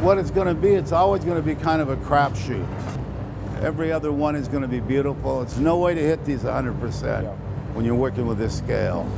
what it's going to be. It's always going to be kind of a crapshoot. Every other one is going to be beautiful. It's no way to hit these 100% Yeah. when you're working with this scale.